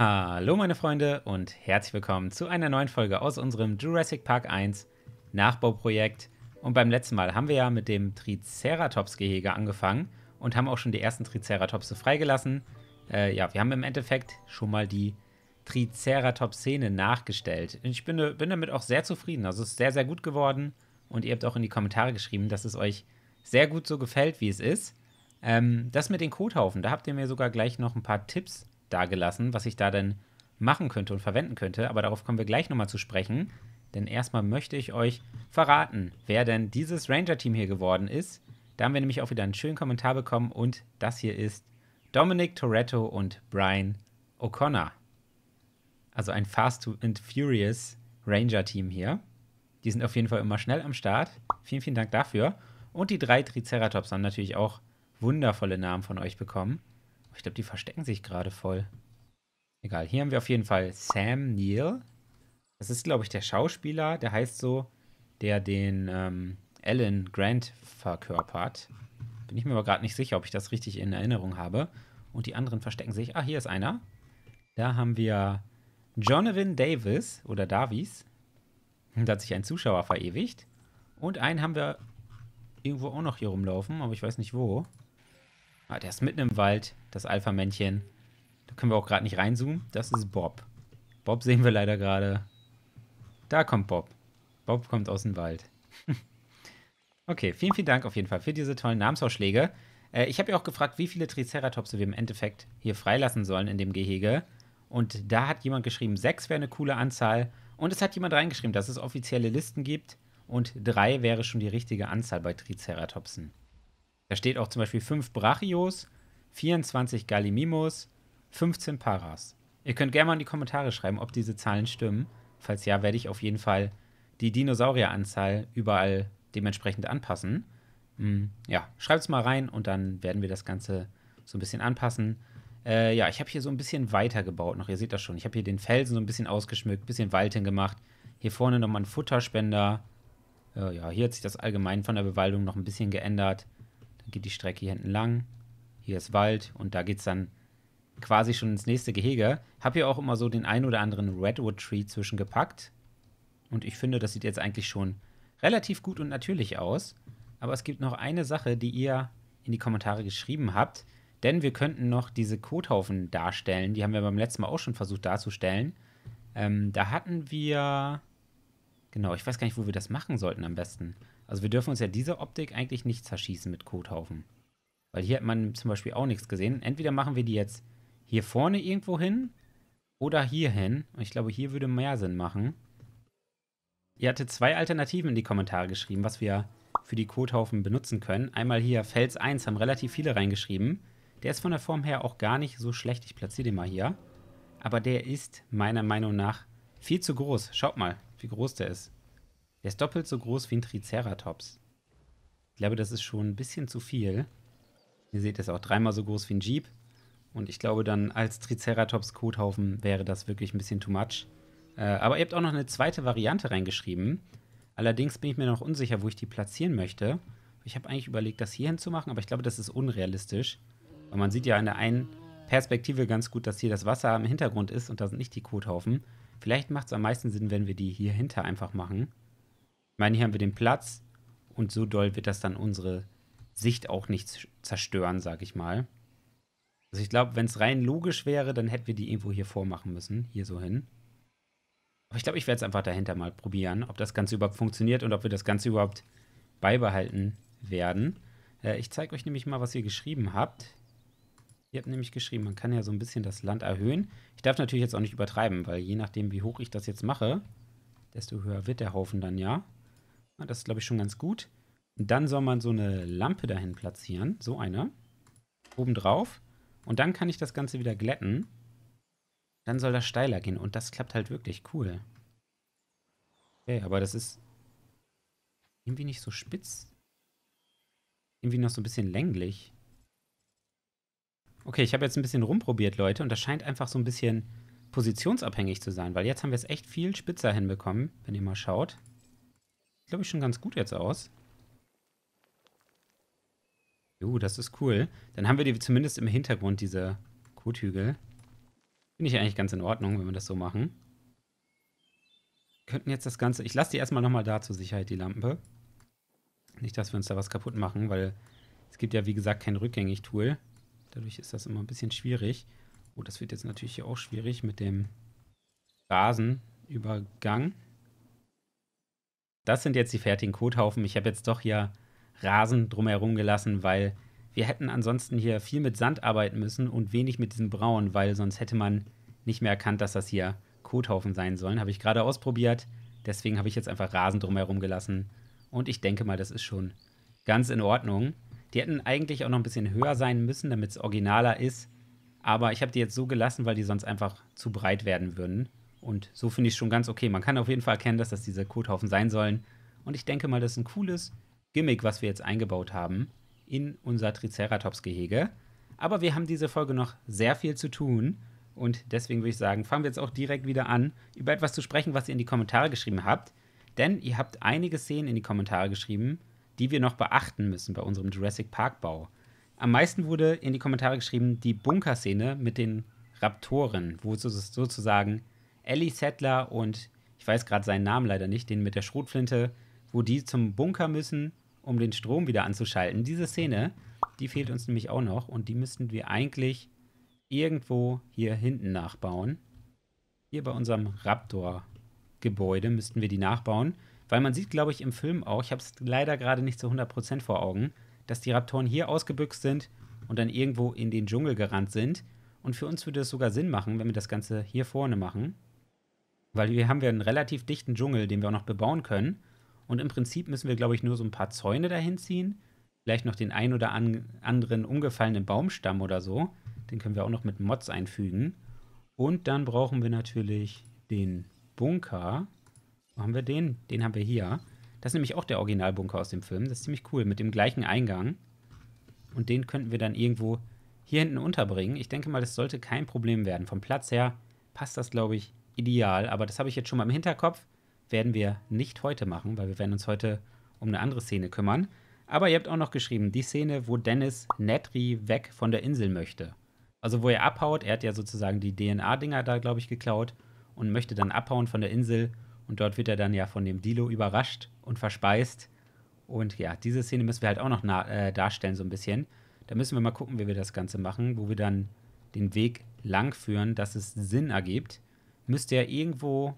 Hallo meine Freunde und herzlich willkommen zu einer neuen Folge aus unserem Jurassic Park 1 Nachbauprojekt. Und beim letzten Mal haben wir ja mit dem Triceratops-Gehege angefangen und haben auch schon die ersten Triceratopse freigelassen. Äh, ja, wir haben im Endeffekt schon mal die Triceratops-Szene nachgestellt. Ich bin, bin damit auch sehr zufrieden. Also es ist sehr, sehr gut geworden. Und ihr habt auch in die Kommentare geschrieben, dass es euch sehr gut so gefällt, wie es ist. Ähm, das mit den Kothaufen, da habt ihr mir sogar gleich noch ein paar Tipps dagelassen, was ich da denn machen könnte und verwenden könnte. Aber darauf kommen wir gleich nochmal zu sprechen. Denn erstmal möchte ich euch verraten, wer denn dieses Ranger-Team hier geworden ist. Da haben wir nämlich auch wieder einen schönen Kommentar bekommen und das hier ist Dominic Toretto und Brian O'Connor. Also ein Fast and Furious Ranger-Team hier. Die sind auf jeden Fall immer schnell am Start. Vielen, vielen Dank dafür. Und die drei Triceratops haben natürlich auch wundervolle Namen von euch bekommen. Ich glaube, die verstecken sich gerade voll. Egal, hier haben wir auf jeden Fall Sam Neill. Das ist, glaube ich, der Schauspieler, der heißt so, der den ähm, Alan Grant verkörpert. Bin ich mir aber gerade nicht sicher, ob ich das richtig in Erinnerung habe. Und die anderen verstecken sich. Ah, hier ist einer. Da haben wir Jonathan Davis oder Davies. Da hat sich ein Zuschauer verewigt. Und einen haben wir irgendwo auch noch hier rumlaufen, aber ich weiß nicht wo. Ah, der ist mitten im Wald, das Alpha-Männchen. Da können wir auch gerade nicht reinzoomen. Das ist Bob. Bob sehen wir leider gerade. Da kommt Bob. Bob kommt aus dem Wald. okay, vielen, vielen Dank auf jeden Fall für diese tollen Namensausschläge. Äh, ich habe ja auch gefragt, wie viele Triceratops wir im Endeffekt hier freilassen sollen in dem Gehege. Und da hat jemand geschrieben, sechs wäre eine coole Anzahl. Und es hat jemand reingeschrieben, dass es offizielle Listen gibt. Und drei wäre schon die richtige Anzahl bei Triceratopsen. Da steht auch zum Beispiel 5 Brachios, 24 Gallimimos, 15 Paras. Ihr könnt gerne mal in die Kommentare schreiben, ob diese Zahlen stimmen. Falls ja, werde ich auf jeden Fall die Dinosaurieranzahl überall dementsprechend anpassen. Hm, ja, schreibt es mal rein und dann werden wir das Ganze so ein bisschen anpassen. Äh, ja, ich habe hier so ein bisschen weiter gebaut noch. Ihr seht das schon. Ich habe hier den Felsen so ein bisschen ausgeschmückt, ein bisschen Wald hingemacht. Hier vorne nochmal ein Futterspender. Äh, ja, hier hat sich das allgemein von der Bewaldung noch ein bisschen geändert. Geht die Strecke hier hinten lang. Hier ist Wald und da geht es dann quasi schon ins nächste Gehege. Habe hier auch immer so den ein oder anderen Redwood-Tree zwischengepackt. Und ich finde, das sieht jetzt eigentlich schon relativ gut und natürlich aus. Aber es gibt noch eine Sache, die ihr in die Kommentare geschrieben habt. Denn wir könnten noch diese Kothaufen darstellen. Die haben wir beim letzten Mal auch schon versucht darzustellen. Ähm, da hatten wir. Genau, ich weiß gar nicht, wo wir das machen sollten am besten. Also wir dürfen uns ja diese Optik eigentlich nicht zerschießen mit Kothaufen. Weil hier hat man zum Beispiel auch nichts gesehen. Entweder machen wir die jetzt hier vorne irgendwo hin oder hier hin. Und ich glaube, hier würde mehr Sinn machen. Ihr hattet zwei Alternativen in die Kommentare geschrieben, was wir für die Kothaufen benutzen können. Einmal hier Fels 1 haben relativ viele reingeschrieben. Der ist von der Form her auch gar nicht so schlecht. Ich platziere den mal hier. Aber der ist meiner Meinung nach viel zu groß. Schaut mal, wie groß der ist. Der ist doppelt so groß wie ein Triceratops. Ich glaube, das ist schon ein bisschen zu viel. Ihr seht, das ist auch dreimal so groß wie ein Jeep. Und ich glaube, dann als Triceratops-Kothaufen wäre das wirklich ein bisschen too much. Äh, aber ihr habt auch noch eine zweite Variante reingeschrieben. Allerdings bin ich mir noch unsicher, wo ich die platzieren möchte. Ich habe eigentlich überlegt, das hier hinzumachen, aber ich glaube, das ist unrealistisch. Weil man sieht ja in der einen Perspektive ganz gut, dass hier das Wasser im Hintergrund ist und da sind nicht die Kothaufen. Vielleicht macht es am meisten Sinn, wenn wir die hier hinter einfach machen. Ich meine, hier haben wir den Platz und so doll wird das dann unsere Sicht auch nicht zerstören, sag ich mal. Also ich glaube, wenn es rein logisch wäre, dann hätten wir die irgendwo hier vormachen müssen, hier so hin. Aber ich glaube, ich werde es einfach dahinter mal probieren, ob das Ganze überhaupt funktioniert und ob wir das Ganze überhaupt beibehalten werden. Äh, ich zeige euch nämlich mal, was ihr geschrieben habt. Ihr habt nämlich geschrieben, man kann ja so ein bisschen das Land erhöhen. Ich darf natürlich jetzt auch nicht übertreiben, weil je nachdem, wie hoch ich das jetzt mache, desto höher wird der Haufen dann ja. Das ist, glaube ich, schon ganz gut. Und dann soll man so eine Lampe dahin platzieren. So eine. Oben drauf. Und dann kann ich das Ganze wieder glätten. Dann soll das steiler gehen. Und das klappt halt wirklich cool. Okay, aber das ist irgendwie nicht so spitz. Irgendwie noch so ein bisschen länglich. Okay, ich habe jetzt ein bisschen rumprobiert, Leute. Und das scheint einfach so ein bisschen positionsabhängig zu sein. Weil jetzt haben wir es echt viel spitzer hinbekommen, wenn ihr mal schaut glaube ich, schon ganz gut jetzt aus. Jo, das ist cool. Dann haben wir die zumindest im Hintergrund diese Kothügel. Finde ich eigentlich ganz in Ordnung, wenn wir das so machen. Wir könnten jetzt das Ganze. Ich lasse die erstmal nochmal da zur Sicherheit, die Lampe. Nicht, dass wir uns da was kaputt machen, weil es gibt ja, wie gesagt, kein Rückgängig-Tool. Dadurch ist das immer ein bisschen schwierig. Oh, das wird jetzt natürlich hier auch schwierig mit dem Rasenübergang. Das sind jetzt die fertigen Kothaufen. Ich habe jetzt doch hier Rasen drumherum gelassen, weil wir hätten ansonsten hier viel mit Sand arbeiten müssen und wenig mit diesem Braun, weil sonst hätte man nicht mehr erkannt, dass das hier Kothaufen sein sollen. Habe ich gerade ausprobiert. Deswegen habe ich jetzt einfach Rasen drumherum gelassen. Und ich denke mal, das ist schon ganz in Ordnung. Die hätten eigentlich auch noch ein bisschen höher sein müssen, damit es originaler ist. Aber ich habe die jetzt so gelassen, weil die sonst einfach zu breit werden würden. Und so finde ich es schon ganz okay. Man kann auf jeden Fall erkennen, dass das diese Kothaufen sein sollen. Und ich denke mal, das ist ein cooles Gimmick, was wir jetzt eingebaut haben in unser Triceratops-Gehege. Aber wir haben diese Folge noch sehr viel zu tun. Und deswegen würde ich sagen, fangen wir jetzt auch direkt wieder an, über etwas zu sprechen, was ihr in die Kommentare geschrieben habt. Denn ihr habt einige Szenen in die Kommentare geschrieben, die wir noch beachten müssen bei unserem Jurassic Park-Bau. Am meisten wurde in die Kommentare geschrieben die Bunkerszene mit den Raptoren, wo sozusagen Ellie Settler und ich weiß gerade seinen Namen leider nicht, den mit der Schrotflinte, wo die zum Bunker müssen, um den Strom wieder anzuschalten. Diese Szene, die fehlt uns nämlich auch noch und die müssten wir eigentlich irgendwo hier hinten nachbauen. Hier bei unserem Raptor-Gebäude müssten wir die nachbauen, weil man sieht, glaube ich, im Film auch, ich habe es leider gerade nicht zu 100% vor Augen, dass die Raptoren hier ausgebüxt sind und dann irgendwo in den Dschungel gerannt sind. Und für uns würde es sogar Sinn machen, wenn wir das Ganze hier vorne machen. Weil hier haben wir einen relativ dichten Dschungel, den wir auch noch bebauen können. Und im Prinzip müssen wir, glaube ich, nur so ein paar Zäune dahin ziehen. Vielleicht noch den ein oder an anderen umgefallenen Baumstamm oder so. Den können wir auch noch mit Mods einfügen. Und dann brauchen wir natürlich den Bunker. Wo haben wir den? Den haben wir hier. Das ist nämlich auch der Originalbunker aus dem Film. Das ist ziemlich cool, mit dem gleichen Eingang. Und den könnten wir dann irgendwo hier hinten unterbringen. Ich denke mal, das sollte kein Problem werden. Vom Platz her passt das, glaube ich, ideal. Aber das habe ich jetzt schon mal im Hinterkopf. Werden wir nicht heute machen, weil wir werden uns heute um eine andere Szene kümmern. Aber ihr habt auch noch geschrieben, die Szene, wo Dennis Netri weg von der Insel möchte. Also wo er abhaut, er hat ja sozusagen die DNA-Dinger da, glaube ich, geklaut und möchte dann abhauen von der Insel. Und dort wird er dann ja von dem Dilo überrascht und verspeist. Und ja, diese Szene müssen wir halt auch noch äh, darstellen, so ein bisschen. Da müssen wir mal gucken, wie wir das Ganze machen, wo wir dann den Weg lang führen, dass es Sinn ergibt. Müsste ja irgendwo.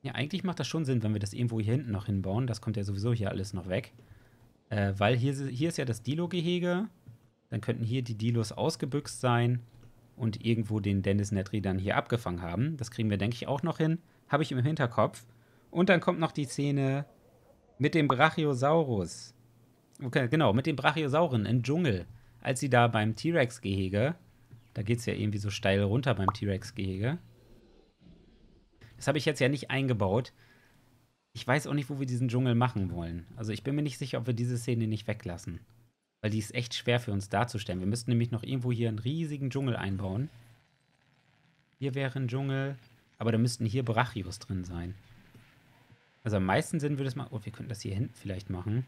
Ja, eigentlich macht das schon Sinn, wenn wir das irgendwo hier hinten noch hinbauen. Das kommt ja sowieso hier alles noch weg. Äh, weil hier, hier ist ja das Dilo-Gehege. Dann könnten hier die Dilos ausgebüxt sein und irgendwo den Dennis Nedry dann hier abgefangen haben. Das kriegen wir, denke ich, auch noch hin. Habe ich im Hinterkopf. Und dann kommt noch die Szene mit dem Brachiosaurus. Okay, genau, mit den Brachiosauren im Dschungel als sie da beim T-Rex-Gehege, da geht es ja irgendwie so steil runter beim T-Rex-Gehege. Das habe ich jetzt ja nicht eingebaut. Ich weiß auch nicht, wo wir diesen Dschungel machen wollen. Also ich bin mir nicht sicher, ob wir diese Szene nicht weglassen. Weil die ist echt schwer für uns darzustellen. Wir müssten nämlich noch irgendwo hier einen riesigen Dschungel einbauen. Hier wäre ein Dschungel, aber da müssten hier Brachios drin sein. Also am meisten Sinn würde es mal... Oh, wir könnten das hier hinten vielleicht machen.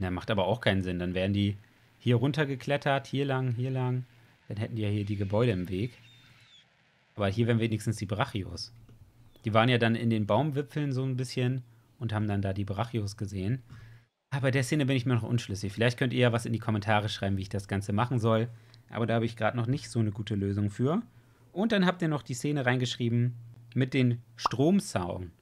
Na, macht aber auch keinen Sinn. Dann wären die hier runter geklettert, hier lang, hier lang. Dann hätten die ja hier die Gebäude im Weg. Aber hier wären wenigstens die Brachios. Die waren ja dann in den Baumwipfeln so ein bisschen und haben dann da die Brachios gesehen. Aber der Szene bin ich mir noch unschlüssig. Vielleicht könnt ihr ja was in die Kommentare schreiben, wie ich das Ganze machen soll. Aber da habe ich gerade noch nicht so eine gute Lösung für. Und dann habt ihr noch die Szene reingeschrieben mit den Stromzaun,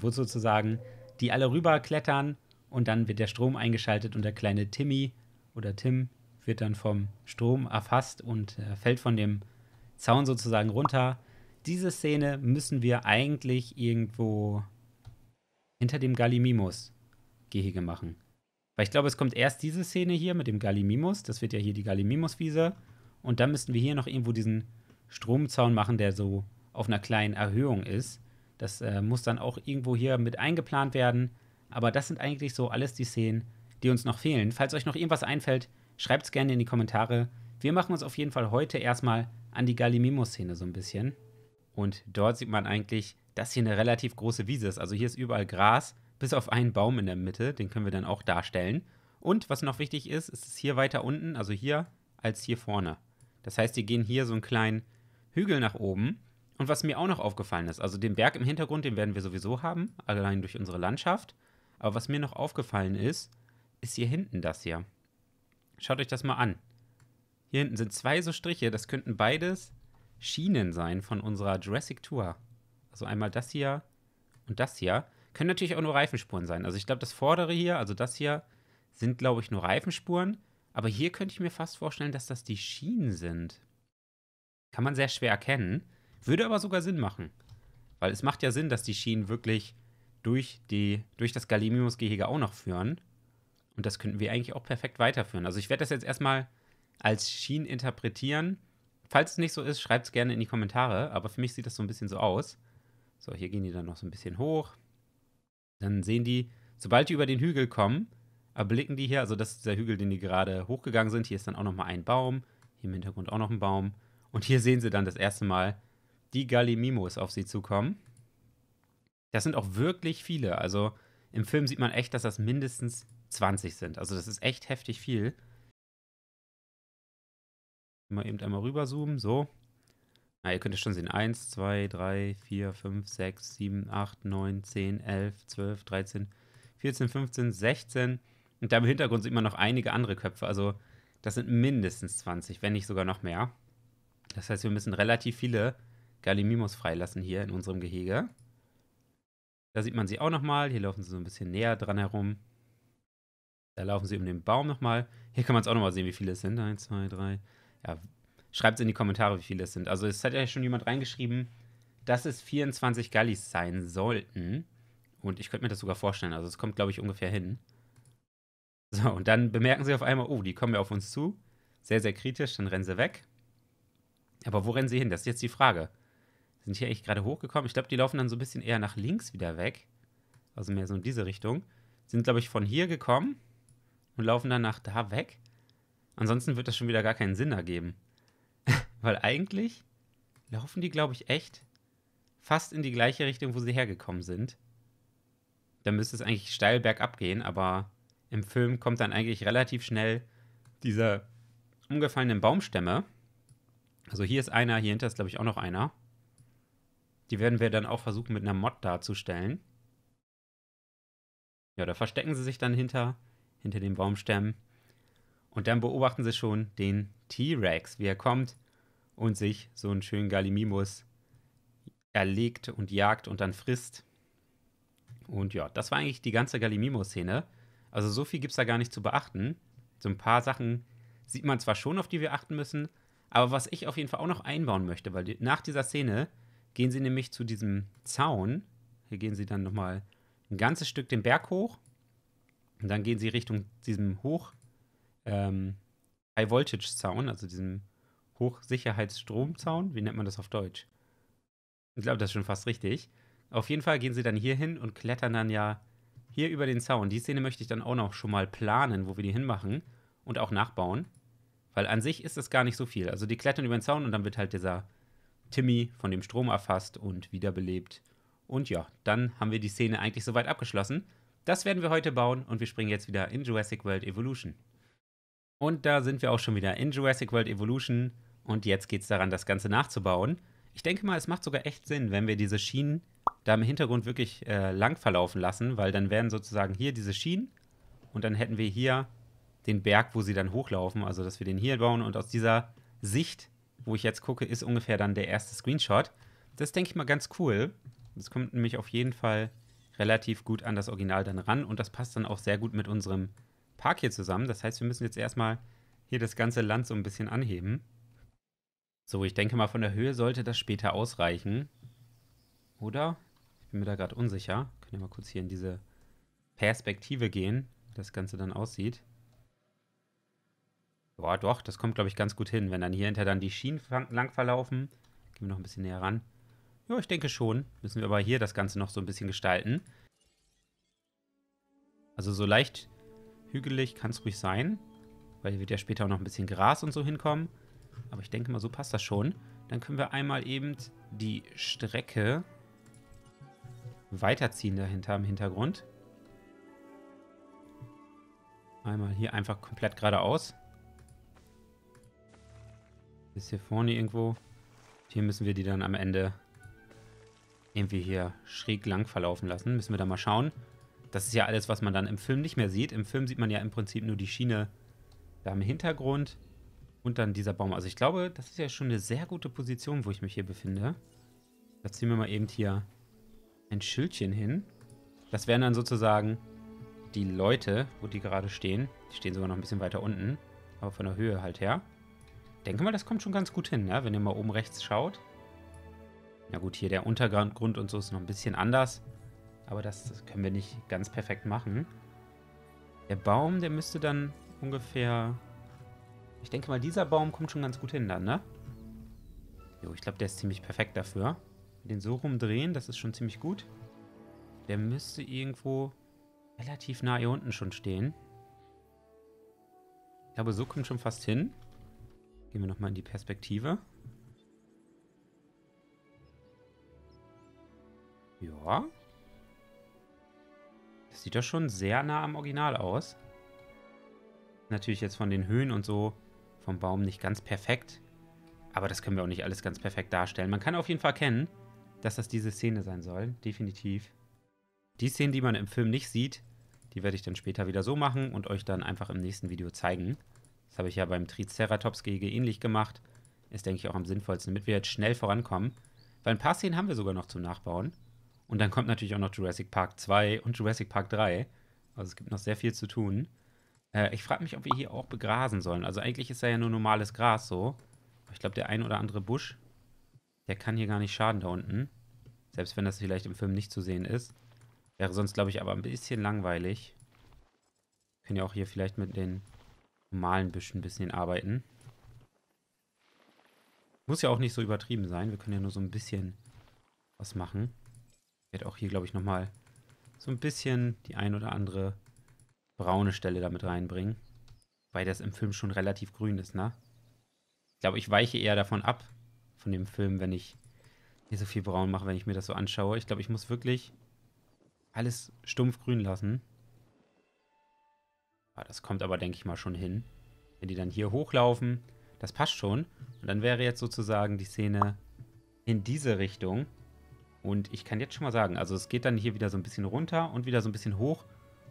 wo sozusagen die alle rüberklettern und dann wird der Strom eingeschaltet und der kleine Timmy oder Tim wird dann vom Strom erfasst und äh, fällt von dem Zaun sozusagen runter. Diese Szene müssen wir eigentlich irgendwo hinter dem Gallimimus-Gehege machen. Weil ich glaube, es kommt erst diese Szene hier mit dem Gallimimus. Das wird ja hier die Gallimimus-Wiese. Und dann müssten wir hier noch irgendwo diesen Stromzaun machen, der so auf einer kleinen Erhöhung ist. Das äh, muss dann auch irgendwo hier mit eingeplant werden. Aber das sind eigentlich so alles die Szenen, die uns noch fehlen. Falls euch noch irgendwas einfällt, schreibt es gerne in die Kommentare. Wir machen uns auf jeden Fall heute erstmal an die Gallimimo-Szene so ein bisschen. Und dort sieht man eigentlich, dass hier eine relativ große Wiese ist. Also hier ist überall Gras, bis auf einen Baum in der Mitte. Den können wir dann auch darstellen. Und was noch wichtig ist, ist es hier weiter unten, also hier, als hier vorne. Das heißt, wir gehen hier so einen kleinen Hügel nach oben. Und was mir auch noch aufgefallen ist, also den Berg im Hintergrund, den werden wir sowieso haben, allein durch unsere Landschaft. Aber was mir noch aufgefallen ist, ist hier hinten das hier. Schaut euch das mal an. Hier hinten sind zwei so Striche, das könnten beides Schienen sein von unserer Jurassic Tour. Also einmal das hier und das hier. Können natürlich auch nur Reifenspuren sein. Also ich glaube, das vordere hier, also das hier, sind, glaube ich, nur Reifenspuren. Aber hier könnte ich mir fast vorstellen, dass das die Schienen sind. Kann man sehr schwer erkennen. Würde aber sogar Sinn machen. Weil es macht ja Sinn, dass die Schienen wirklich durch, die, durch das Gallimimus-Gehege auch noch führen. Und das könnten wir eigentlich auch perfekt weiterführen. Also ich werde das jetzt erstmal als Schienen interpretieren. Falls es nicht so ist, schreibt es gerne in die Kommentare. Aber für mich sieht das so ein bisschen so aus. So, hier gehen die dann noch so ein bisschen hoch. Dann sehen die, sobald die über den Hügel kommen, erblicken die hier, also das ist der Hügel, den die gerade hochgegangen sind. Hier ist dann auch nochmal ein Baum. Hier im Hintergrund auch noch ein Baum. Und hier sehen sie dann das erste Mal die Gallimimos auf sie zukommen. Das sind auch wirklich viele. Also im Film sieht man echt, dass das mindestens 20 sind. Also das ist echt heftig viel. Mal eben einmal rüberzoomen, so. Na, ihr könnt es schon sehen. 1, 2, 3, 4, 5, 6, 7, 8, 9, 10, 11, 12, 13, 14, 15, 16. Und da im Hintergrund sieht man noch einige andere Köpfe. Also das sind mindestens 20, wenn nicht sogar noch mehr. Das heißt, wir müssen relativ viele Gallimimos freilassen hier in unserem Gehege. Da sieht man sie auch nochmal. Hier laufen sie so ein bisschen näher dran herum. Da laufen sie um den Baum nochmal. Hier kann man es auch nochmal sehen, wie viele es sind. Eins, zwei, drei. Ja, schreibt es in die Kommentare, wie viele es sind. Also es hat ja schon jemand reingeschrieben, dass es 24 Gallis sein sollten. Und ich könnte mir das sogar vorstellen. Also es kommt, glaube ich, ungefähr hin. So, und dann bemerken sie auf einmal, oh, die kommen ja auf uns zu. Sehr, sehr kritisch, dann rennen sie weg. Aber wo rennen sie hin? Das ist jetzt die Frage. Sind hier eigentlich gerade hochgekommen? Ich glaube, die laufen dann so ein bisschen eher nach links wieder weg. Also mehr so in diese Richtung. Sind, glaube ich, von hier gekommen und laufen dann nach da weg. Ansonsten wird das schon wieder gar keinen Sinn ergeben. Weil eigentlich laufen die, glaube ich, echt fast in die gleiche Richtung, wo sie hergekommen sind. Da müsste es eigentlich steil bergab gehen, aber im Film kommt dann eigentlich relativ schnell diese umgefallenen Baumstämme also hier ist einer, hier hinter ist, glaube ich, auch noch einer. Die werden wir dann auch versuchen mit einer Mod darzustellen. Ja, da verstecken sie sich dann hinter, hinter den Baumstämmen. Und dann beobachten sie schon den T-Rex, wie er kommt und sich so einen schönen Gallimimus erlegt und jagt und dann frisst. Und ja, das war eigentlich die ganze Gallimimo-Szene. Also so viel gibt es da gar nicht zu beachten. So ein paar Sachen sieht man zwar schon, auf die wir achten müssen, aber was ich auf jeden Fall auch noch einbauen möchte, weil die, nach dieser Szene gehen sie nämlich zu diesem Zaun. Hier gehen sie dann nochmal ein ganzes Stück den Berg hoch. Und dann gehen sie Richtung diesem Hoch ähm, High Voltage Zaun, also diesem Hochsicherheitsstromzaun. Wie nennt man das auf Deutsch? Ich glaube, das ist schon fast richtig. Auf jeden Fall gehen sie dann hier hin und klettern dann ja hier über den Zaun. Die Szene möchte ich dann auch noch schon mal planen, wo wir die hinmachen und auch nachbauen. Weil an sich ist es gar nicht so viel. Also die klettern über den Zaun und dann wird halt dieser Timmy von dem Strom erfasst und wiederbelebt. Und ja, dann haben wir die Szene eigentlich soweit abgeschlossen. Das werden wir heute bauen und wir springen jetzt wieder in Jurassic World Evolution. Und da sind wir auch schon wieder in Jurassic World Evolution und jetzt geht es daran, das Ganze nachzubauen. Ich denke mal, es macht sogar echt Sinn, wenn wir diese Schienen da im Hintergrund wirklich äh, lang verlaufen lassen, weil dann wären sozusagen hier diese Schienen und dann hätten wir hier den Berg, wo sie dann hochlaufen. Also, dass wir den hier bauen und aus dieser Sicht, wo ich jetzt gucke, ist ungefähr dann der erste Screenshot. Das denke ich mal ganz cool. Das kommt nämlich auf jeden Fall relativ gut an das Original dann ran und das passt dann auch sehr gut mit unserem Park hier zusammen. Das heißt, wir müssen jetzt erstmal hier das ganze Land so ein bisschen anheben. So, ich denke mal, von der Höhe sollte das später ausreichen. Oder? Ich bin mir da gerade unsicher. Können wir mal kurz hier in diese Perspektive gehen, wie das Ganze dann aussieht. Boah, doch, das kommt, glaube ich, ganz gut hin. Wenn dann hier hinter dann die Schienen lang verlaufen. Gehen wir noch ein bisschen näher ran. Ja, ich denke schon. Müssen wir aber hier das Ganze noch so ein bisschen gestalten. Also so leicht hügelig kann es ruhig sein. Weil hier wird ja später auch noch ein bisschen Gras und so hinkommen. Aber ich denke mal, so passt das schon. Dann können wir einmal eben die Strecke weiterziehen dahinter im Hintergrund. Einmal hier einfach komplett geradeaus. Ist hier vorne irgendwo Hier müssen wir die dann am Ende irgendwie hier schräg lang verlaufen lassen. Müssen wir da mal schauen. Das ist ja alles, was man dann im Film nicht mehr sieht. Im Film sieht man ja im Prinzip nur die Schiene da im Hintergrund und dann dieser Baum. Also ich glaube, das ist ja schon eine sehr gute Position, wo ich mich hier befinde. Da ziehen wir mal eben hier ein Schildchen hin. Das wären dann sozusagen die Leute, wo die gerade stehen. Die stehen sogar noch ein bisschen weiter unten, aber von der Höhe halt her. Denke mal, das kommt schon ganz gut hin, ne? wenn ihr mal oben rechts schaut. Na gut, hier der Untergrund und so ist noch ein bisschen anders. Aber das, können wir nicht ganz perfekt machen. Der Baum, der müsste dann ungefähr... Ich denke mal, dieser Baum kommt schon ganz gut hin dann, ne? Jo, ich glaube, der ist ziemlich perfekt dafür. Den so rumdrehen, das ist schon ziemlich gut. Der müsste irgendwo relativ nah hier unten schon stehen. Ich glaube, so kommt schon fast hin. Gehen wir nochmal in die Perspektive. Ja. Sieht doch schon sehr nah am Original aus. Natürlich jetzt von den Höhen und so vom Baum nicht ganz perfekt. Aber das können wir auch nicht alles ganz perfekt darstellen. Man kann auf jeden Fall erkennen, dass das diese Szene sein soll. Definitiv. Die Szenen, die man im Film nicht sieht, die werde ich dann später wieder so machen und euch dann einfach im nächsten Video zeigen. Das habe ich ja beim Triceratops-Gehege ähnlich gemacht. Ist, denke ich, auch am sinnvollsten, damit wir jetzt schnell vorankommen. Weil ein paar Szenen haben wir sogar noch zum Nachbauen. Und dann kommt natürlich auch noch Jurassic Park 2 und Jurassic Park 3. Also es gibt noch sehr viel zu tun. Äh, ich frage mich, ob wir hier auch begrasen sollen. Also eigentlich ist da ja nur normales Gras so. Aber ich glaube, der ein oder andere Busch, der kann hier gar nicht schaden da unten. Selbst wenn das vielleicht im Film nicht zu sehen ist. Wäre sonst, glaube ich, aber ein bisschen langweilig. Wir können ja auch hier vielleicht mit den normalen Büschen ein bisschen arbeiten. Muss ja auch nicht so übertrieben sein. Wir können ja nur so ein bisschen was machen. Werde auch hier, glaube ich, nochmal so ein bisschen die ein oder andere braune Stelle damit reinbringen. Weil das im Film schon relativ grün ist, ne? Ich glaube, ich weiche eher davon ab, von dem Film, wenn ich hier so viel braun mache, wenn ich mir das so anschaue. Ich glaube, ich muss wirklich alles stumpf grün lassen. Ja, das kommt aber, denke ich mal, schon hin. Wenn die dann hier hochlaufen, das passt schon. Und dann wäre jetzt sozusagen die Szene in diese Richtung. Und ich kann jetzt schon mal sagen, also es geht dann hier wieder so ein bisschen runter und wieder so ein bisschen hoch.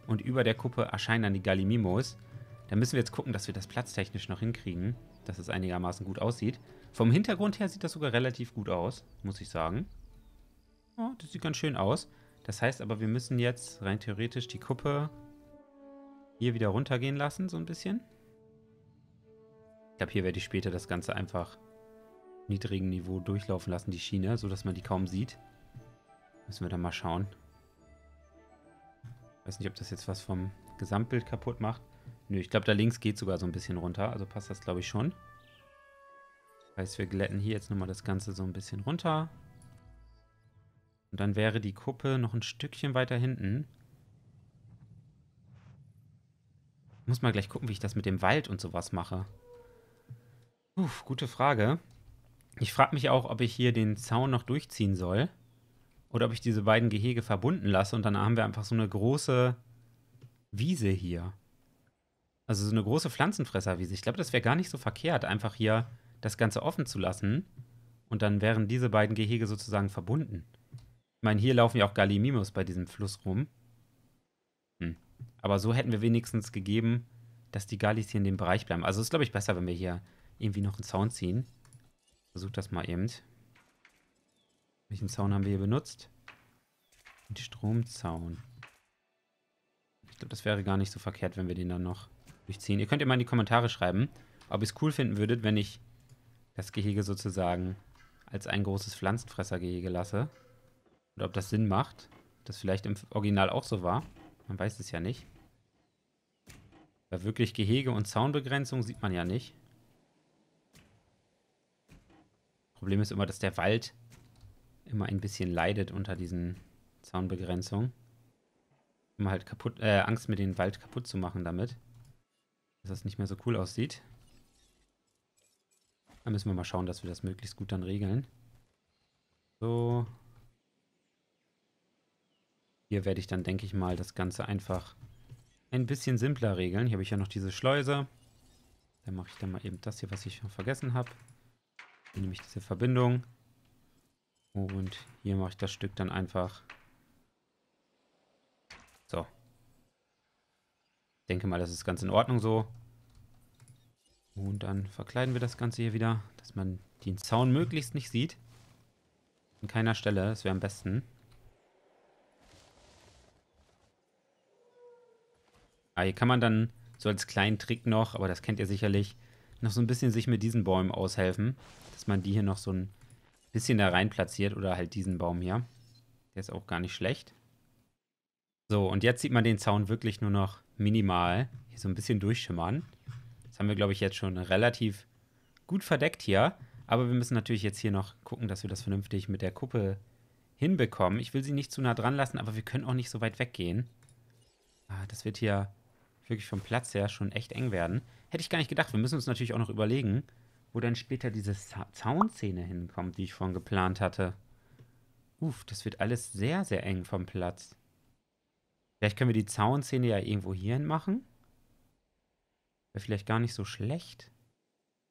Und über der Kuppe erscheinen dann die Gallimimos. Da müssen wir jetzt gucken, dass wir das platztechnisch noch hinkriegen, dass es einigermaßen gut aussieht. Vom Hintergrund her sieht das sogar relativ gut aus, muss ich sagen. Ja, das sieht ganz schön aus. Das heißt aber, wir müssen jetzt rein theoretisch die Kuppe hier wieder runtergehen lassen, so ein bisschen. Ich glaube, hier werde ich später das Ganze einfach niedrigen Niveau durchlaufen lassen, die Schiene, sodass man die kaum sieht. Müssen wir dann mal schauen. Ich weiß nicht, ob das jetzt was vom Gesamtbild kaputt macht. Nö, ich glaube, da links geht sogar so ein bisschen runter. Also passt das, glaube ich, schon. Das heißt, wir glätten hier jetzt nochmal das Ganze so ein bisschen runter. Und dann wäre die Kuppe noch ein Stückchen weiter hinten. Ich muss mal gleich gucken, wie ich das mit dem Wald und sowas mache. Uff, gute Frage. Ich frage mich auch, ob ich hier den Zaun noch durchziehen soll. Oder ob ich diese beiden Gehege verbunden lasse und dann haben wir einfach so eine große Wiese hier. Also so eine große Pflanzenfresserwiese. Ich glaube, das wäre gar nicht so verkehrt, einfach hier das Ganze offen zu lassen. Und dann wären diese beiden Gehege sozusagen verbunden. Ich meine, hier laufen ja auch Gallimimos bei diesem Fluss rum. Hm. Aber so hätten wir wenigstens gegeben, dass die Gallis hier in dem Bereich bleiben. Also ist, glaube ich, besser, wenn wir hier irgendwie noch einen Zaun ziehen. Versuch das mal eben. Welchen Zaun haben wir hier benutzt? Den Stromzaun. Ich glaube, das wäre gar nicht so verkehrt, wenn wir den dann noch durchziehen. Ihr könnt ja mal in die Kommentare schreiben, ob ihr es cool finden würdet, wenn ich das Gehege sozusagen als ein großes Pflanzenfressergehege lasse. Oder ob das Sinn macht. Das vielleicht im Original auch so war. Man weiß es ja nicht. Weil wirklich Gehege und Zaunbegrenzung sieht man ja nicht. Problem ist immer, dass der Wald immer ein bisschen leidet unter diesen Zaunbegrenzungen. Immer halt kaputt, äh, Angst mit den Wald kaputt zu machen damit. Dass das nicht mehr so cool aussieht. Da müssen wir mal schauen, dass wir das möglichst gut dann regeln. So. Hier werde ich dann, denke ich mal, das Ganze einfach ein bisschen simpler regeln. Hier habe ich ja noch diese Schleuse. Dann mache ich dann mal eben das hier, was ich noch vergessen habe. Hier nehme ich diese Verbindung. Und hier mache ich das Stück dann einfach. So. Denke mal, das ist ganz in Ordnung so. Und dann verkleiden wir das Ganze hier wieder, dass man den Zaun möglichst nicht sieht. An keiner Stelle, das wäre am besten. Ah, hier kann man dann so als kleinen Trick noch, aber das kennt ihr sicherlich, noch so ein bisschen sich mit diesen Bäumen aushelfen. Dass man die hier noch so ein bisschen da rein platziert oder halt diesen Baum hier. Der ist auch gar nicht schlecht. So, und jetzt sieht man den Zaun wirklich nur noch minimal hier so ein bisschen durchschimmern. Das haben wir, glaube ich, jetzt schon relativ gut verdeckt hier. Aber wir müssen natürlich jetzt hier noch gucken, dass wir das vernünftig mit der Kuppe hinbekommen. Ich will sie nicht zu nah dran lassen, aber wir können auch nicht so weit weggehen. Ah, das wird hier wirklich vom Platz her schon echt eng werden. Hätte ich gar nicht gedacht. Wir müssen uns natürlich auch noch überlegen, wo dann später diese Zaunszene hinkommt, die ich vorhin geplant hatte. Uff, das wird alles sehr, sehr eng vom Platz. Vielleicht können wir die Zaunszene ja irgendwo hierhin machen. Wäre vielleicht gar nicht so schlecht.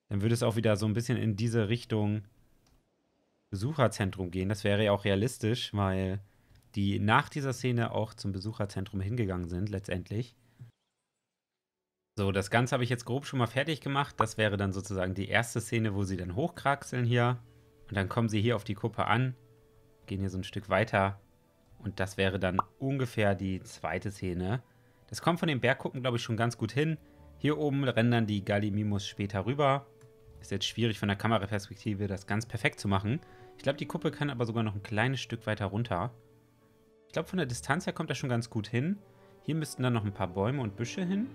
Dann würde es auch wieder so ein bisschen in diese Richtung Besucherzentrum gehen. Das wäre ja auch realistisch, weil die nach dieser Szene auch zum Besucherzentrum hingegangen sind, letztendlich. So, das Ganze habe ich jetzt grob schon mal fertig gemacht. Das wäre dann sozusagen die erste Szene, wo sie dann hochkraxeln hier. Und dann kommen sie hier auf die Kuppe an, gehen hier so ein Stück weiter. Und das wäre dann ungefähr die zweite Szene. Das kommt von den Bergkuppen, glaube ich, schon ganz gut hin. Hier oben rennen dann die Gallimimus später rüber. Ist jetzt schwierig von der Kameraperspektive, das ganz perfekt zu machen. Ich glaube, die Kuppe kann aber sogar noch ein kleines Stück weiter runter. Ich glaube, von der Distanz her kommt das schon ganz gut hin. Hier müssten dann noch ein paar Bäume und Büsche hin.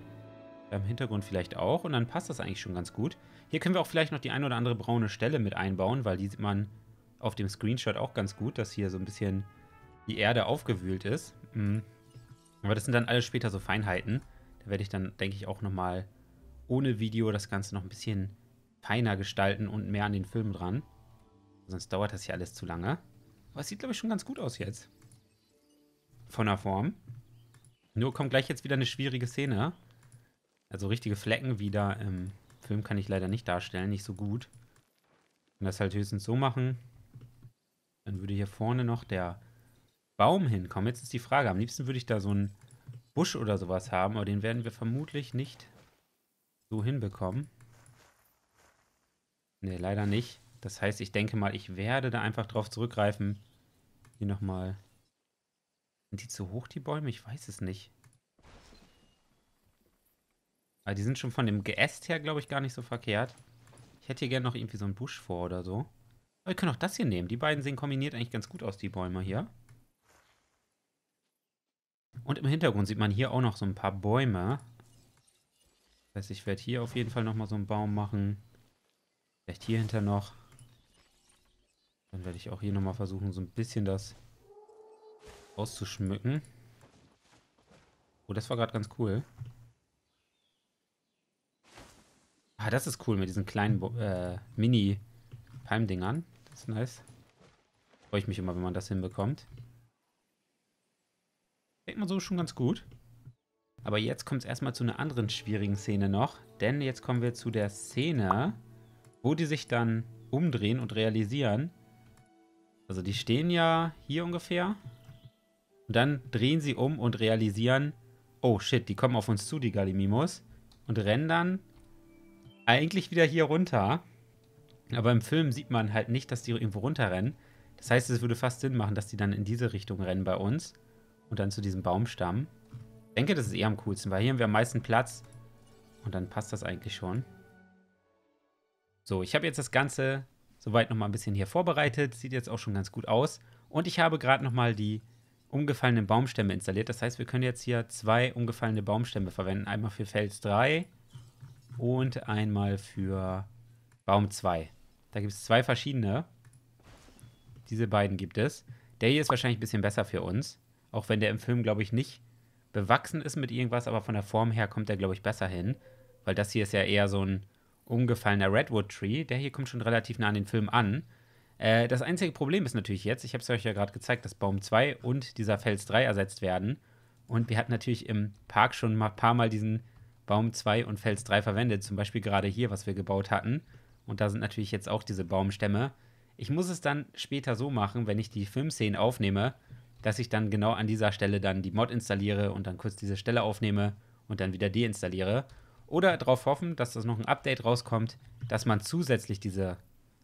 Im Hintergrund vielleicht auch. Und dann passt das eigentlich schon ganz gut. Hier können wir auch vielleicht noch die ein oder andere braune Stelle mit einbauen, weil die sieht man auf dem Screenshot auch ganz gut, dass hier so ein bisschen die Erde aufgewühlt ist. Mhm. Aber das sind dann alles später so Feinheiten. Da werde ich dann, denke ich, auch nochmal ohne Video das Ganze noch ein bisschen feiner gestalten und mehr an den Film dran. Sonst dauert das hier alles zu lange. Aber es sieht, glaube ich, schon ganz gut aus jetzt. Von der Form. Nur kommt gleich jetzt wieder eine schwierige Szene. Also richtige Flecken wieder im Film kann ich leider nicht darstellen, nicht so gut. Und das halt höchstens so machen. Dann würde hier vorne noch der Baum hinkommen. Jetzt ist die Frage, am liebsten würde ich da so einen Busch oder sowas haben, aber den werden wir vermutlich nicht so hinbekommen. Ne, leider nicht. Das heißt, ich denke mal, ich werde da einfach drauf zurückgreifen. Hier nochmal. Sind die zu hoch, die Bäume? Ich weiß es nicht. Aber die sind schon von dem Geäst her, glaube ich, gar nicht so verkehrt. Ich hätte hier gerne noch irgendwie so einen Busch vor oder so. Aber wir können auch das hier nehmen. Die beiden sehen kombiniert eigentlich ganz gut aus, die Bäume hier. Und im Hintergrund sieht man hier auch noch so ein paar Bäume. Das heißt, ich werde hier auf jeden Fall nochmal so einen Baum machen. Vielleicht hier hinter noch. Dann werde ich auch hier nochmal versuchen, so ein bisschen das auszuschmücken. Oh, das war gerade ganz cool. Ah, das ist cool mit diesen kleinen äh, Mini-Palmdingern. Das ist nice. Freue ich mich immer, wenn man das hinbekommt. Denkt man so schon ganz gut. Aber jetzt kommt es erstmal zu einer anderen schwierigen Szene noch. Denn jetzt kommen wir zu der Szene, wo die sich dann umdrehen und realisieren. Also die stehen ja hier ungefähr. Und dann drehen sie um und realisieren, oh shit, die kommen auf uns zu, die Gallimimos. Und rennen dann eigentlich wieder hier runter. Aber im Film sieht man halt nicht, dass die irgendwo runterrennen. Das heißt, es würde fast Sinn machen, dass die dann in diese Richtung rennen bei uns. Und dann zu diesem Baumstamm. Ich denke, das ist eher am coolsten, weil hier haben wir am meisten Platz. Und dann passt das eigentlich schon. So, ich habe jetzt das Ganze soweit nochmal ein bisschen hier vorbereitet. Sieht jetzt auch schon ganz gut aus. Und ich habe gerade nochmal die umgefallenen Baumstämme installiert. Das heißt, wir können jetzt hier zwei umgefallene Baumstämme verwenden. Einmal für Fels 3 und einmal für Baum 2. Da gibt es zwei verschiedene. Diese beiden gibt es. Der hier ist wahrscheinlich ein bisschen besser für uns. Auch wenn der im Film, glaube ich, nicht bewachsen ist mit irgendwas, aber von der Form her kommt der, glaube ich, besser hin. Weil das hier ist ja eher so ein umgefallener Redwood-Tree. Der hier kommt schon relativ nah an den Film an. Äh, das einzige Problem ist natürlich jetzt, ich habe es euch ja gerade gezeigt, dass Baum 2 und dieser Fels 3 ersetzt werden. Und wir hatten natürlich im Park schon ein paar Mal diesen Baum 2 und Fels 3 verwendet. Zum Beispiel gerade hier, was wir gebaut hatten. Und da sind natürlich jetzt auch diese Baumstämme. Ich muss es dann später so machen, wenn ich die Filmszenen aufnehme, dass ich dann genau an dieser Stelle dann die Mod installiere und dann kurz diese Stelle aufnehme und dann wieder deinstalliere. Oder darauf hoffen, dass das noch ein Update rauskommt, dass man zusätzlich diese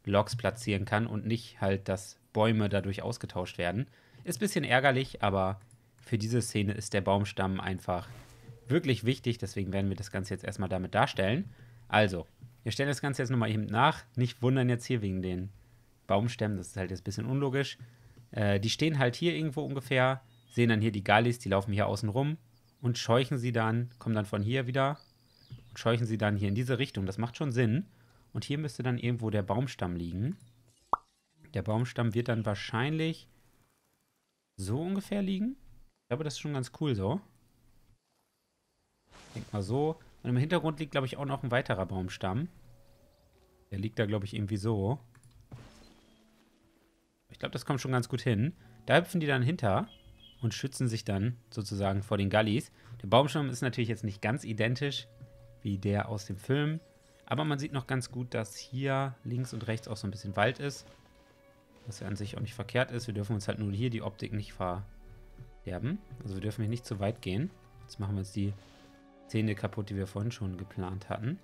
Logs platzieren kann und nicht halt, dass Bäume dadurch ausgetauscht werden. Ist ein bisschen ärgerlich, aber für diese Szene ist der Baumstamm einfach wirklich wichtig. Deswegen werden wir das Ganze jetzt erstmal damit darstellen. Also, wir stellen das Ganze jetzt nochmal eben nach. Nicht wundern jetzt hier wegen den Baumstämmen, das ist halt jetzt ein bisschen unlogisch. Äh, die stehen halt hier irgendwo ungefähr, sehen dann hier die Gallis, die laufen hier außen rum und scheuchen sie dann, kommen dann von hier wieder und scheuchen sie dann hier in diese Richtung. Das macht schon Sinn. Und hier müsste dann irgendwo der Baumstamm liegen. Der Baumstamm wird dann wahrscheinlich so ungefähr liegen. Ich glaube, das ist schon ganz cool so. Denk mal so. Und im Hintergrund liegt, glaube ich, auch noch ein weiterer Baumstamm. Der liegt da, glaube ich, irgendwie so. Ich glaube, das kommt schon ganz gut hin. Da hüpfen die dann hinter und schützen sich dann sozusagen vor den Gallis. Der Baumstamm ist natürlich jetzt nicht ganz identisch wie der aus dem Film. Aber man sieht noch ganz gut, dass hier links und rechts auch so ein bisschen Wald ist. Was ja an sich auch nicht verkehrt ist. Wir dürfen uns halt nur hier die Optik nicht verderben. Also wir dürfen hier nicht zu weit gehen. Jetzt machen wir uns die Szene kaputt, die wir vorhin schon geplant hatten.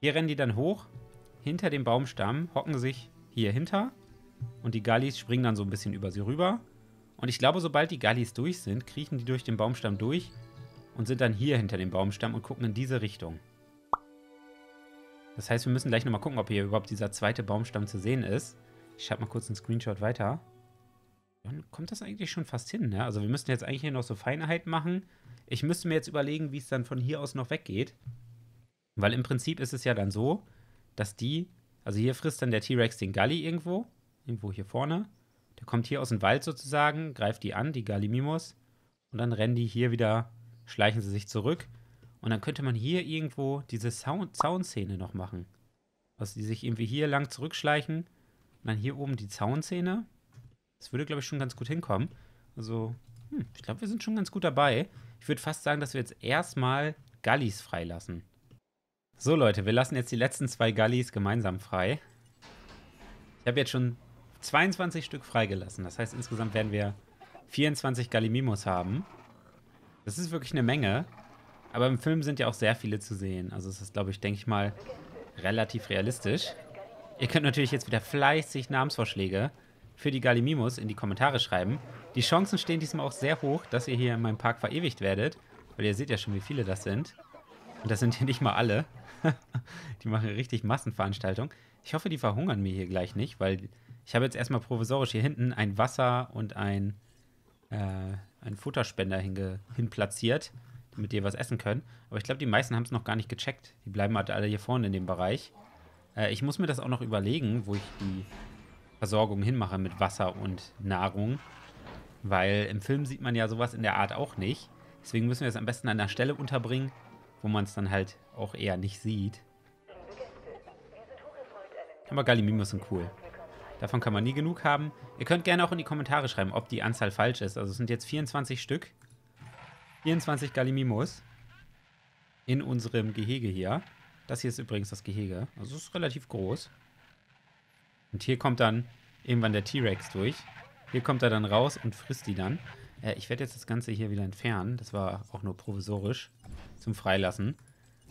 Hier rennen die dann hoch, hinter dem Baumstamm, hocken sich hier hinter und die Gallis springen dann so ein bisschen über sie rüber. Und ich glaube, sobald die Gallis durch sind, kriechen die durch den Baumstamm durch und sind dann hier hinter dem Baumstamm und gucken in diese Richtung. Das heißt, wir müssen gleich nochmal gucken, ob hier überhaupt dieser zweite Baumstamm zu sehen ist. Ich schreibe mal kurz einen Screenshot weiter. Dann kommt das eigentlich schon fast hin, ne? Also wir müssten jetzt eigentlich hier noch so Feinheiten machen. Ich müsste mir jetzt überlegen, wie es dann von hier aus noch weggeht. Weil im Prinzip ist es ja dann so, dass die, also hier frisst dann der T-Rex den Galli irgendwo, irgendwo hier vorne. Der kommt hier aus dem Wald sozusagen, greift die an, die Gallimimos. Und dann rennen die hier wieder, schleichen sie sich zurück. Und dann könnte man hier irgendwo diese Zaunszene noch machen. Also die sich irgendwie hier lang zurückschleichen. Und dann hier oben die Zaunszene. Das würde, glaube ich, schon ganz gut hinkommen. Also, hm, ich glaube, wir sind schon ganz gut dabei. Ich würde fast sagen, dass wir jetzt erstmal Gallis freilassen. So, Leute, wir lassen jetzt die letzten zwei Gallis gemeinsam frei. Ich habe jetzt schon 22 Stück freigelassen. Das heißt, insgesamt werden wir 24 Gallimimos haben. Das ist wirklich eine Menge. Aber im Film sind ja auch sehr viele zu sehen. Also es ist, glaube ich, denke ich mal, relativ realistisch. Ihr könnt natürlich jetzt wieder fleißig Namensvorschläge für die Gallimimos in die Kommentare schreiben. Die Chancen stehen diesmal auch sehr hoch, dass ihr hier in meinem Park verewigt werdet. Weil ihr seht ja schon, wie viele das sind. Und das sind hier nicht mal alle. die machen richtig Massenveranstaltungen. Ich hoffe, die verhungern mir hier gleich nicht, weil ich habe jetzt erstmal provisorisch hier hinten ein Wasser und ein, äh, einen Futterspender hinge, hin platziert, damit die was essen können. Aber ich glaube, die meisten haben es noch gar nicht gecheckt. Die bleiben halt alle hier vorne in dem Bereich. Äh, ich muss mir das auch noch überlegen, wo ich die Versorgung hinmache mit Wasser und Nahrung. Weil im Film sieht man ja sowas in der Art auch nicht. Deswegen müssen wir es am besten an einer Stelle unterbringen, wo man es dann halt auch eher nicht sieht. Aber Gallimimos sind cool. Davon kann man nie genug haben. Ihr könnt gerne auch in die Kommentare schreiben, ob die Anzahl falsch ist. Also es sind jetzt 24 Stück. 24 Gallimimos in unserem Gehege hier. Das hier ist übrigens das Gehege. Also es ist relativ groß. Und hier kommt dann irgendwann der T-Rex durch. Hier kommt er dann raus und frisst die dann. Äh, ich werde jetzt das Ganze hier wieder entfernen. Das war auch nur provisorisch zum Freilassen.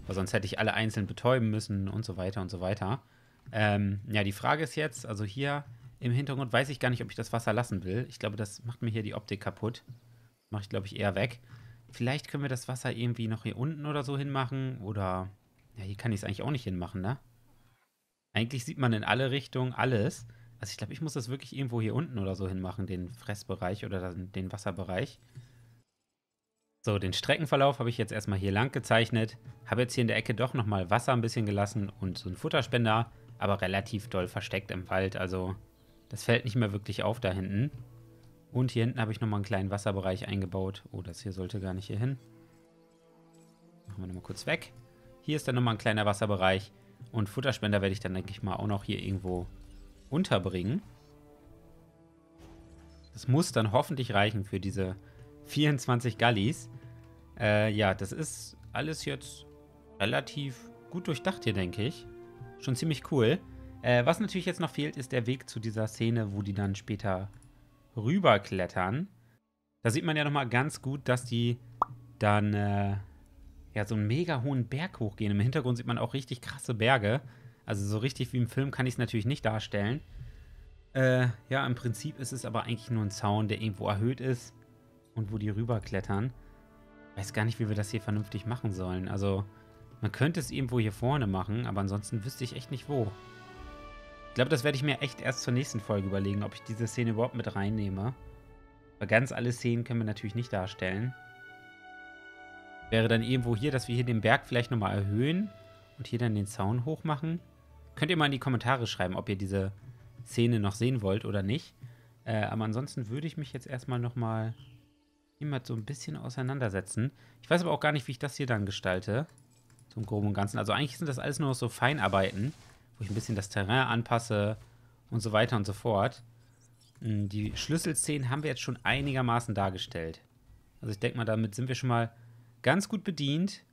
Weil sonst hätte ich alle einzeln betäuben müssen und so weiter und so weiter. Ähm, ja, die Frage ist jetzt, also hier im Hintergrund weiß ich gar nicht, ob ich das Wasser lassen will. Ich glaube, das macht mir hier die Optik kaputt. Mache ich, glaube ich, eher weg. Vielleicht können wir das Wasser irgendwie noch hier unten oder so hinmachen. Oder, ja, hier kann ich es eigentlich auch nicht hinmachen, ne? Eigentlich sieht man in alle Richtungen alles. Also ich glaube, ich muss das wirklich irgendwo hier unten oder so hinmachen, den Fressbereich oder den Wasserbereich. So, den Streckenverlauf habe ich jetzt erstmal hier lang gezeichnet. Habe jetzt hier in der Ecke doch nochmal Wasser ein bisschen gelassen und so einen Futterspender, aber relativ doll versteckt im Wald. Also das fällt nicht mehr wirklich auf da hinten. Und hier hinten habe ich nochmal einen kleinen Wasserbereich eingebaut. Oh, das hier sollte gar nicht hier hin. Machen wir nochmal kurz weg. Hier ist dann nochmal ein kleiner Wasserbereich. Und Futterspender werde ich dann, denke ich mal, auch noch hier irgendwo unterbringen. Das muss dann hoffentlich reichen für diese 24 Gallis. Äh, ja, das ist alles jetzt relativ gut durchdacht hier, denke ich. schon ziemlich cool. Äh, was natürlich jetzt noch fehlt, ist der Weg zu dieser Szene, wo die dann später rüberklettern. Da sieht man ja nochmal ganz gut, dass die dann äh, ja so einen mega hohen Berg hochgehen. Im Hintergrund sieht man auch richtig krasse Berge. Also so richtig wie im Film kann ich es natürlich nicht darstellen. Äh, ja, im Prinzip ist es aber eigentlich nur ein Zaun, der irgendwo erhöht ist und wo die rüberklettern. Ich weiß gar nicht, wie wir das hier vernünftig machen sollen. Also, man könnte es irgendwo hier vorne machen, aber ansonsten wüsste ich echt nicht wo. Ich glaube, das werde ich mir echt erst zur nächsten Folge überlegen, ob ich diese Szene überhaupt mit reinnehme. Weil ganz alle Szenen können wir natürlich nicht darstellen. Wäre dann irgendwo hier, dass wir hier den Berg vielleicht nochmal erhöhen und hier dann den Zaun hochmachen. Könnt ihr mal in die Kommentare schreiben, ob ihr diese Szene noch sehen wollt oder nicht. Äh, aber ansonsten würde ich mich jetzt erstmal nochmal immer so ein bisschen auseinandersetzen. Ich weiß aber auch gar nicht, wie ich das hier dann gestalte. Im Groben und Ganzen. Also eigentlich sind das alles nur so Feinarbeiten, wo ich ein bisschen das Terrain anpasse und so weiter und so fort. Hm, die Schlüsselszenen haben wir jetzt schon einigermaßen dargestellt. Also ich denke mal, damit sind wir schon mal ganz gut bedient.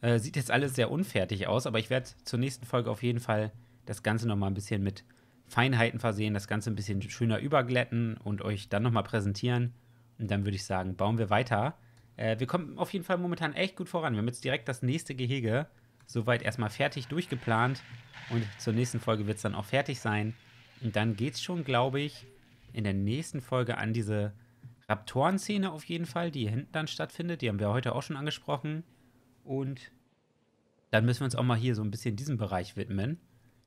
Äh, sieht jetzt alles sehr unfertig aus, aber ich werde zur nächsten Folge auf jeden Fall das Ganze nochmal ein bisschen mit Feinheiten versehen, das Ganze ein bisschen schöner überglätten und euch dann nochmal präsentieren. Und dann würde ich sagen, bauen wir weiter. Äh, wir kommen auf jeden Fall momentan echt gut voran. Wir haben jetzt direkt das nächste Gehege soweit erstmal fertig durchgeplant. Und zur nächsten Folge wird es dann auch fertig sein. Und dann geht es schon, glaube ich, in der nächsten Folge an diese Raptoren-Szene auf jeden Fall, die hier hinten dann stattfindet. Die haben wir heute auch schon angesprochen. Und dann müssen wir uns auch mal hier so ein bisschen diesem Bereich widmen.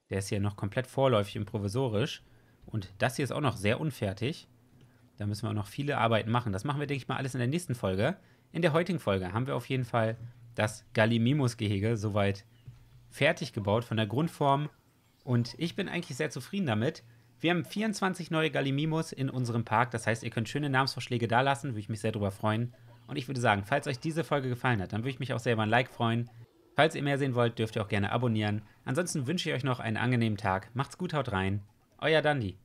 Der ist hier noch komplett vorläufig und provisorisch. Und das hier ist auch noch sehr unfertig. Da müssen wir auch noch viele Arbeiten machen. Das machen wir, denke ich mal, alles in der nächsten Folge. In der heutigen Folge haben wir auf jeden Fall das Gallimimus-Gehege soweit fertig gebaut von der Grundform. Und ich bin eigentlich sehr zufrieden damit. Wir haben 24 neue Gallimimos in unserem Park. Das heißt, ihr könnt schöne Namensvorschläge da lassen. Würde ich mich sehr darüber freuen. Und ich würde sagen, falls euch diese Folge gefallen hat, dann würde ich mich auch sehr über ein Like freuen. Falls ihr mehr sehen wollt, dürft ihr auch gerne abonnieren. Ansonsten wünsche ich euch noch einen angenehmen Tag. Macht's gut, haut rein. Euer Dandy.